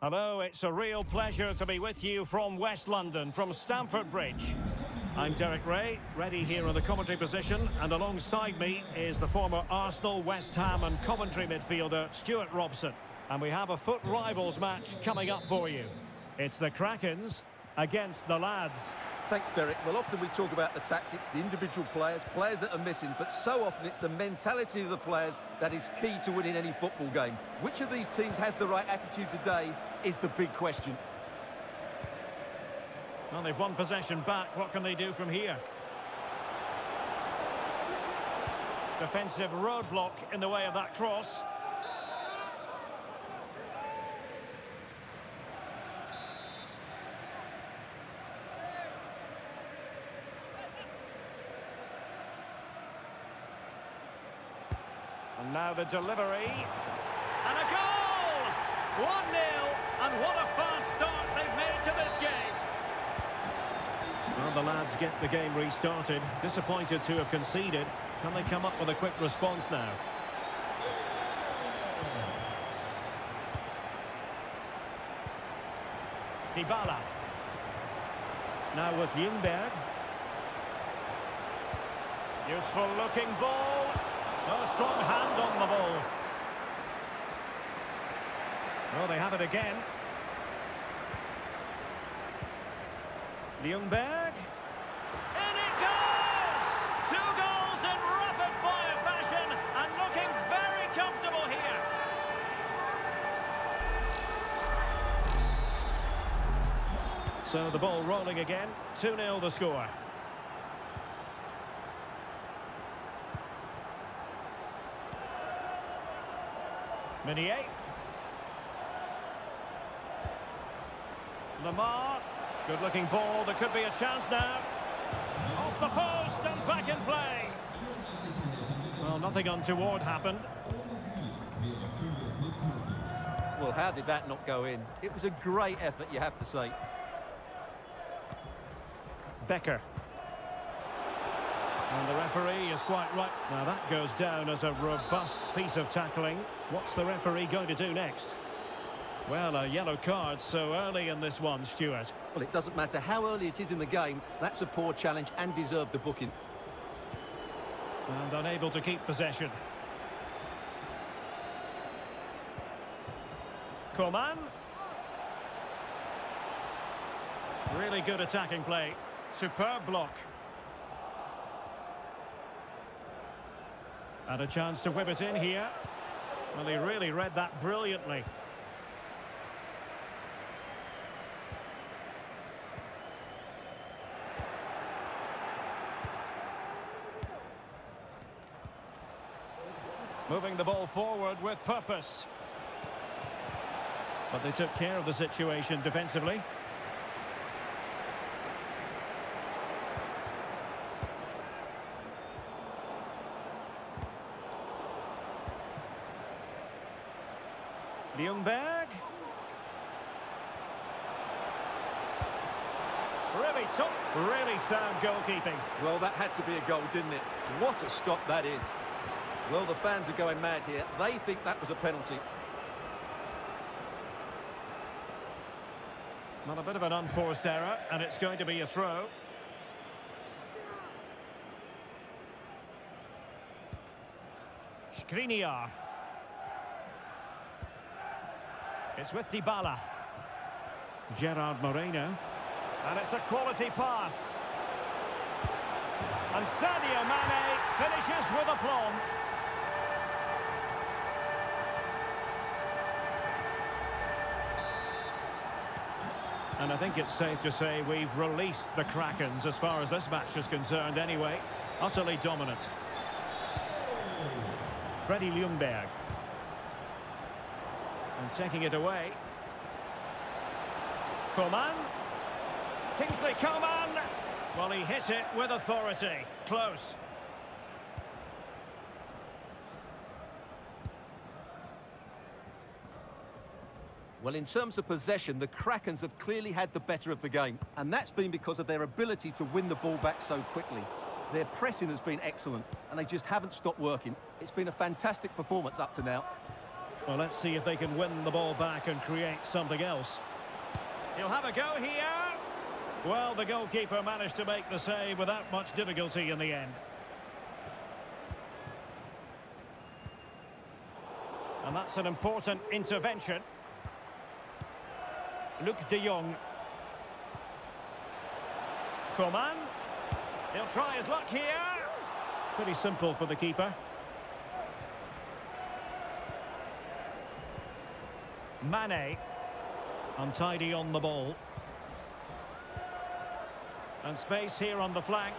Hello, it's a real pleasure to be with you from West London, from Stamford Bridge. I'm Derek Rae, ready here in the commentary position, and alongside me is the former Arsenal, West Ham and Coventry midfielder Stuart Robson. And we have a FUT rivals match coming up for you. It's the Krakens against the Lads. Thanks, Derek. Well, often we talk about the tactics, the individual players, players that are missing, but so often it's the mentality of the players that is key to winning any football game. Which of these teams has the right attitude today is the big question. Well, they've won possession back. What can they do from here? Defensive roadblock in the way of that cross. And now the delivery. And a goal! 1-0. And what a fast start they've made to this game. Well, the lads get the game restarted. Disappointed to have conceded. Can they come up with a quick response now? Dybala. Now with Ljungberg. Useful looking ball. Oh, a strong hand on the ball. Oh, they have it again. Ljungberg. In it goes! Two goals in rapid-fire fashion and looking very comfortable here. So the ball rolling again. 2-0 the score. Meunier. Lemar. Good looking ball. There could be a chance now. Off the post and back in play. Well, nothing untoward happened. Well, how did that not go in? It was a great effort, you have to say. Becker. And the referee is quite right. Now that goes down as a robust piece of tackling. What's the referee going to do next? Well, a yellow card so early in this one, Stuart. Well, it doesn't matter how early it is in the game. That's a poor challenge and deserved the booking. And unable to keep possession. Coman. Really good attacking play. Superb block. And a chance to whip it in here. Well, he really read that brilliantly. Moving the ball forward with purpose. But they took care of the situation defensively. Ljungberg. Really top, really sound goalkeeping. Well, that had to be a goal, didn't it? What a stop that is. Well, the fans are going mad here. They think that was a penalty. Not a bit of an unforced error, and it's going to be a throw. Skriniar. It's with Dybala. Gerard Moreno. And it's a quality pass. And Sadio Mane finishes with aplomb. And I think it's safe to say we've released the Krakens as far as this match is concerned anyway. Utterly dominant. Freddie Ljungberg. And taking it away. Coman. Kingsley Coman. Well, he hit it with authority. Close. Well, in terms of possession, the Krakens have clearly had the better of the game. And that's been because of their ability to win the ball back so quickly. Their pressing has been excellent, and they just haven't stopped working. It's been a fantastic performance up to now. Well, let's see if they can win the ball back and create something else. He'll have a go here. Well, the goalkeeper managed to make the save without much difficulty in the end. And that's an important intervention. Luuk de Jong. Coman. He'll try his luck here. Pretty simple for the keeper. Mane. Untidy on the ball. And space here on the flank.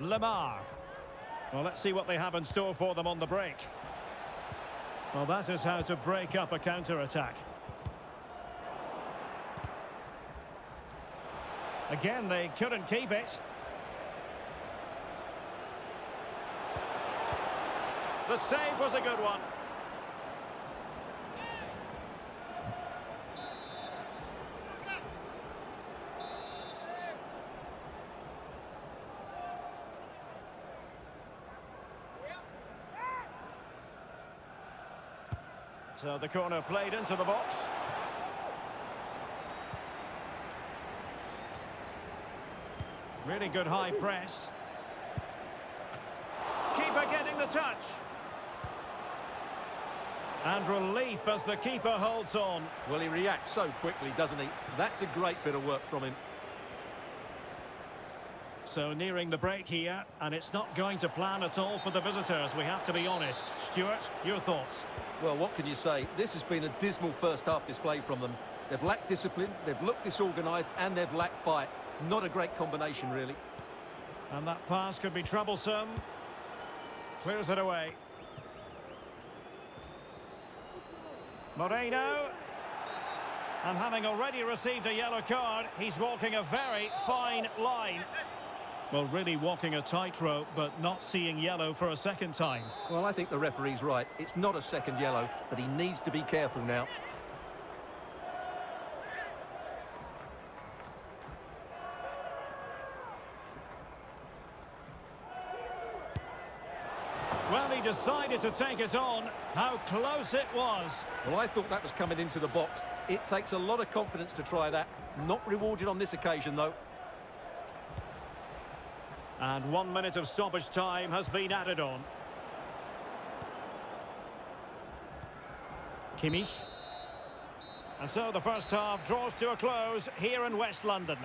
Lemar. Well, let's see what they have in store for them on the break. Well, that is how to break up a counter-attack. Again, they couldn't keep it. The save was a good one. So uh, the corner played into the box. Really good high press. Keeper getting the touch. And relief as the keeper holds on. Well, he reacts so quickly, doesn't he? That's a great bit of work from him. So nearing the break here, and it's not going to plan at all for the visitors, we have to be honest. Stuart, your thoughts? Well, what can you say? This has been a dismal first-half display from them. They've lacked discipline, they've looked disorganised, and they've lacked fight. Not a great combination, really. And that pass could be troublesome. Clears it away. Moreno. And having already received a yellow card, he's walking a very fine line. Well, really walking a tightrope, but not seeing yellow for a second time. Well, I think the referee's right. It's not a second yellow, but he needs to be careful now. Well, he decided to take it on. How close it was. Well, I thought that was coming into the box. It takes a lot of confidence to try that. Not rewarded on this occasion, though. And one minute of stoppage time has been added on. Kimmich. And so the first half draws to a close here in West London.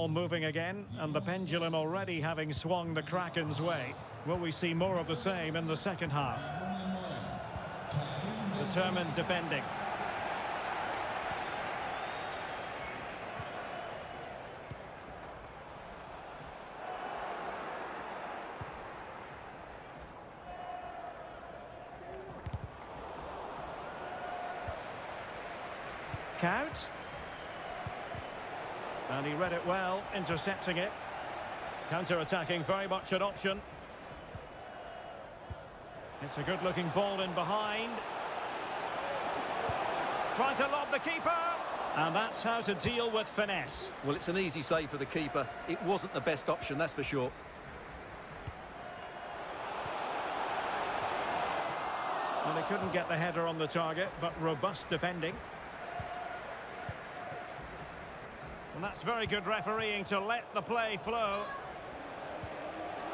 Ball moving again, and the pendulum already having swung the Kraken's way. Will we see more of the same in the second half? Determined defending. Count. And he read it well, intercepting it. Counter-attacking, very much an option. It's a good-looking ball in behind. Trying to lob the keeper. And that's how to deal with finesse. Well, it's an easy save for the keeper. It wasn't the best option, that's for sure. Well, he couldn't get the header on the target, but robust defending. And that's very good refereeing to let the play flow.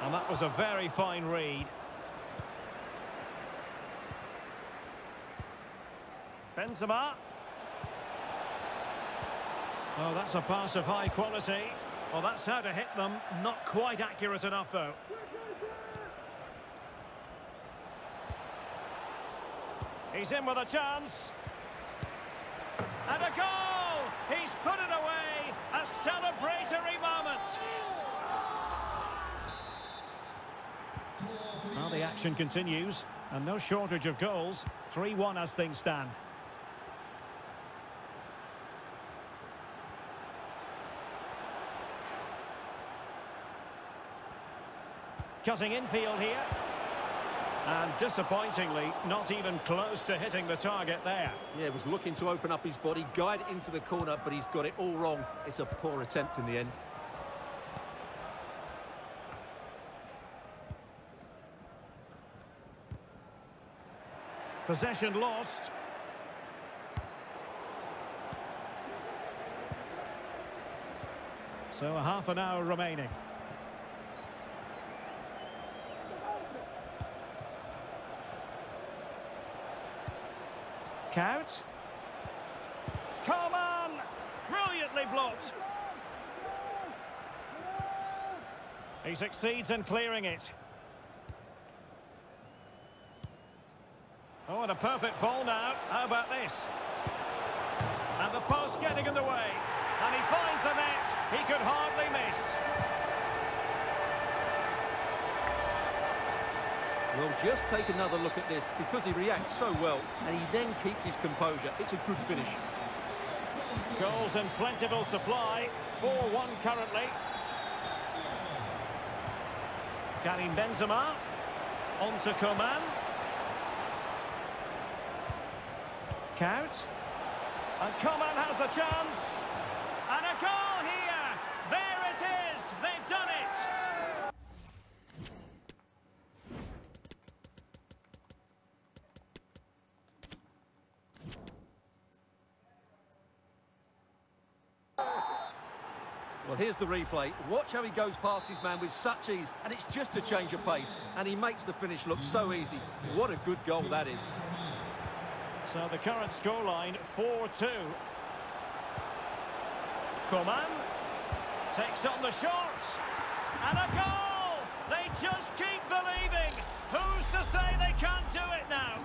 And that was a very fine read. Benzema. Oh, that's a pass of high quality. Well, that's how to hit them. Not quite accurate enough, though. He's in with a chance. And a goal! He's put it away! A celebratory moment! Well, the action continues, and no shortage of goals. 3-1 as things stand. Cutting infield here. And disappointingly, not even close to hitting the target there. Yeah, was looking to open up his body, guide it into the corner, but he's got it all wrong. It's a poor attempt in the end. Possession lost. So a half an hour remaining. Couch. Coman! Brilliantly blocked. He succeeds in clearing it. A perfect ball now. How about this? And the post getting in the way. And he finds the net. He could hardly miss. Well, just take another look at this because he reacts so well and he then keeps his composure. It's a good finish. Goals in plentiful supply. 4-1 currently. Karim Benzema. On to Coman. And Coman has the chance. And a goal here! There it is! They've done it! Well, here's the replay. Watch how he goes past his man with such ease, and it's just a change of pace. And he makes the finish look so easy. What a good goal that is. So the current scoreline, 4-2. Coman takes on the shot. And a goal! They just keep believing. Who's to say they can't do it now?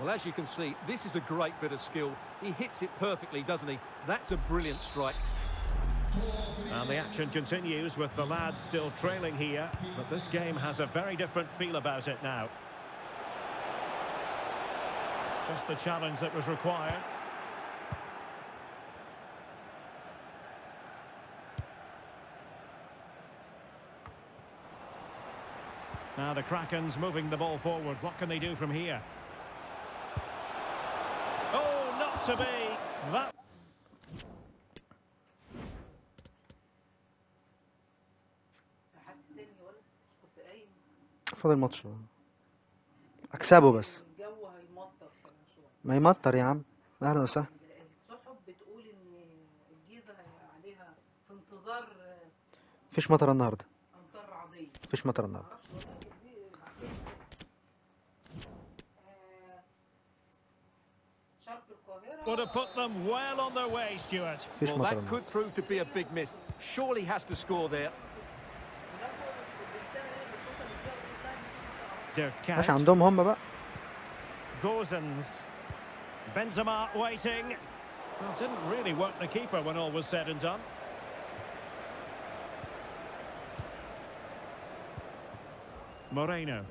Well, as you can see, this is a great bit of skill. He hits it perfectly, doesn't he? That's a brilliant strike. And the action continues with the lads still trailing here. But this game has a very different feel about it now. Just the challenge that was required. Now the Kraken's moving the ball forward. What can they do from here? Oh, not to be. That حد تاني يقول مش كنت قايم فاضل ماتش اكسبه بس ما يمطر يا عم أهلا وسهلا الصحف بتقول إن الجيزة عليها في انتظار مفيش مطر النهارده امطار عاديه مفيش مطر النهارده would have put them well on their way, Stuart. مفيش Well, مطر that could prove to be a big miss. Surely has to score there. Dirk ماشي Kuyt. عندهم هم بقى Gozens. Benzema waiting. Well, didn't really work the keeper when all was said and done. Moreno.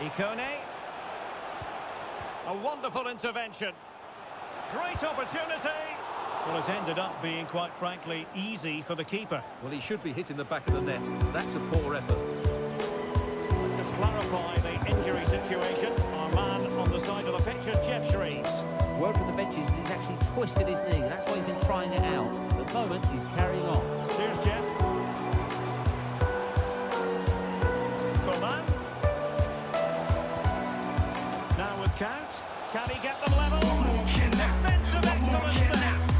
Ikone. A wonderful intervention. Great opportunity. Well, it's ended up being, quite frankly, easy for the keeper. Well, he should be hitting the back of the net. That's a poor effort. Let's just clarify the injury situation. Our man on the side of the pitch is Geoff Shreeves. Word from the benches, he's actually twisted his knee. That's why he's been trying it out. At the moment, he's carrying on. Here's Jeff. Coman. Now with Count. Can he get them level? Defensive excellence there.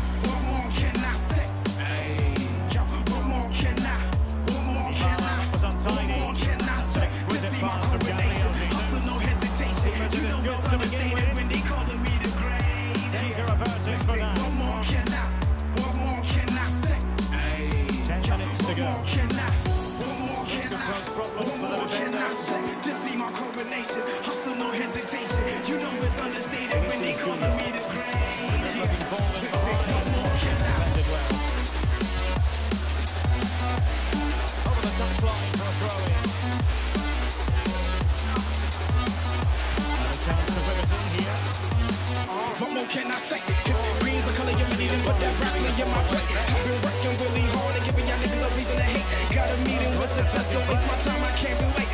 I've been working really hard and giving y'all niggas a reason to hate. Got a meeting with success, don't waste my time, I can't relate.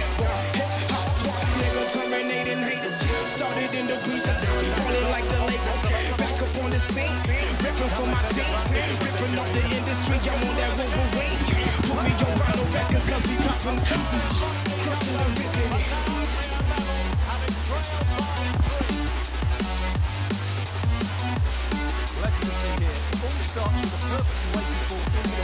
Hip hop swap, nigga, terminating haters. Started in the bleachers, ballin' like the Lakers. Back up on the scene, ripping for my team. Ripping off the industry, I'm on that Wolverine. Put me on vinyl records, cause we poppin'. Crushing and ripping Starts with a perfectly weighted ball in